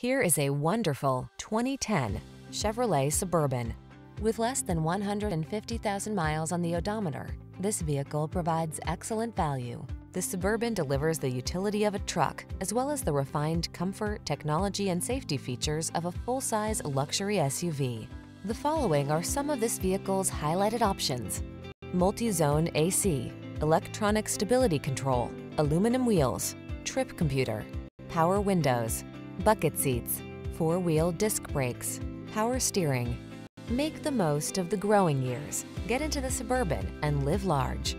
Here is a wonderful 2010 Chevrolet Suburban. With less than 150,000 miles on the odometer, this vehicle provides excellent value. The Suburban delivers the utility of a truck, as well as the refined comfort, technology, and safety features of a full-size luxury SUV. The following are some of this vehicle's highlighted options. Multi-zone AC, electronic stability control, aluminum wheels, trip computer, power windows, bucket seats, four-wheel disc brakes, power steering. Make the most of the growing years. Get into the Suburban and live large.